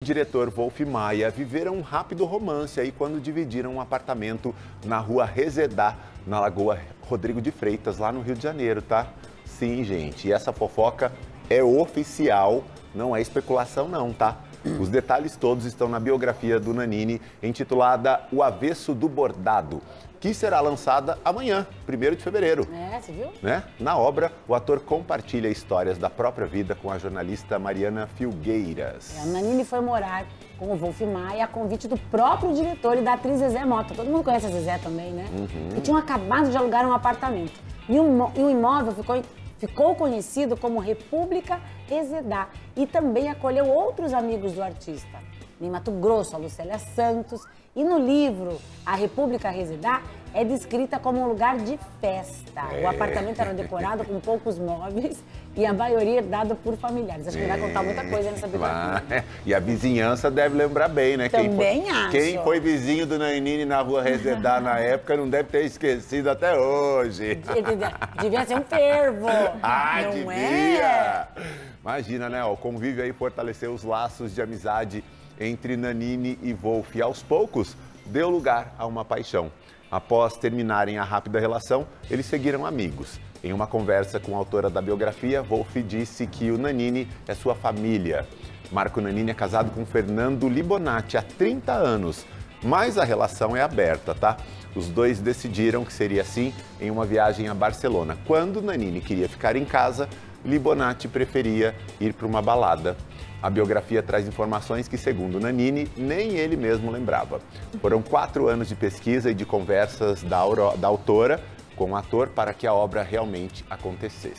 O diretor Wolf Maia viveram um rápido romance aí quando dividiram um apartamento na rua Resedá, na Lagoa Rodrigo de Freitas, lá no Rio de Janeiro, tá? Sim, gente, e essa fofoca é oficial, não é especulação não, tá? Os detalhes todos estão na biografia do Nanini, intitulada O Avesso do Bordado, que será lançada amanhã, 1 de fevereiro. É, você viu? Né? Na obra, o ator compartilha histórias da própria vida com a jornalista Mariana Filgueiras. É, a Nanini foi morar com o Wolf Maia a convite do próprio diretor e da atriz Zezé Mota. Todo mundo conhece a Zezé também, né? Uhum. Que tinham acabado de alugar um apartamento. E o, e o imóvel ficou, ficou conhecido como República Resedá e também acolheu outros amigos do artista. Em Mato Grosso, a Lucélia Santos. E no livro A República Resedá é descrita como um lugar de festa. É. O apartamento era decorado com poucos móveis e a maioria dado por familiares. Acho que vai contar muita coisa nessa biografia. E a vizinhança deve lembrar bem, né? Também quem foi, acho. Quem foi vizinho do Nanini na rua Resedá na época não deve ter esquecido até hoje. Devia ser um fervo. Ah, não devia! é? Imagina, né? O convívio aí fortaleceu os laços de amizade entre Nanini e Wolf. E aos poucos, deu lugar a uma paixão. Após terminarem a rápida relação, eles seguiram amigos. Em uma conversa com a autora da biografia, Wolf disse que o Nanini é sua família. Marco Nanini é casado com Fernando Libonati há 30 anos, mas a relação é aberta, tá? Os dois decidiram que seria assim em uma viagem a Barcelona. Quando Nanini queria ficar em casa, Libonati preferia ir para uma balada. A biografia traz informações que, segundo Nanini, nem ele mesmo lembrava. Foram quatro anos de pesquisa e de conversas da, da autora com o ator para que a obra realmente acontecesse.